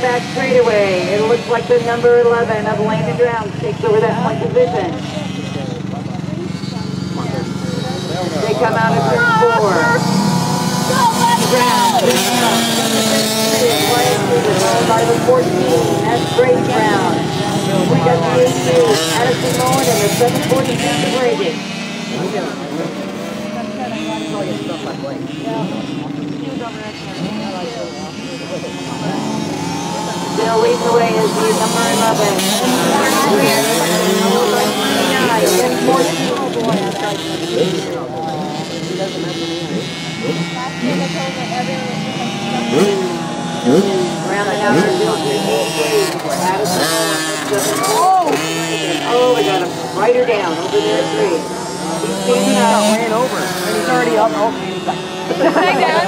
back straightaway. It looks like the number 11 of Landon Brown takes over that point position. They come out of turn four. The 14. That's. We got the 82, Addison the 746 of Reagan. Leading the way is the number 11. Rounding out our Oh! Oh, got him right her down over there at three. He's up. ran over. And he's already up. Oh, he's back. Hi, Dad.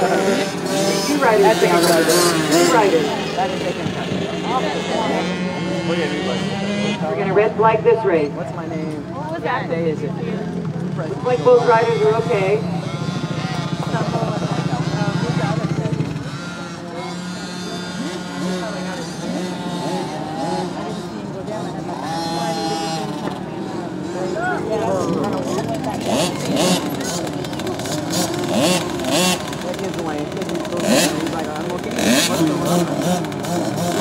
Two riders down right there. Two riders. That's taken. Look at We're gonna red flag this race. What's my name? What was What that? day is it? Looks like both riders are okay. ハハハハ!